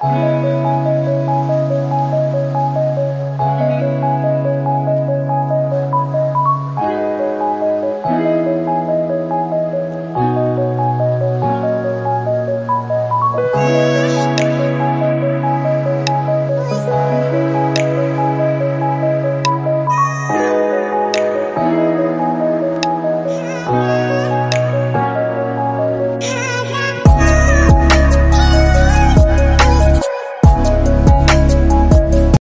Música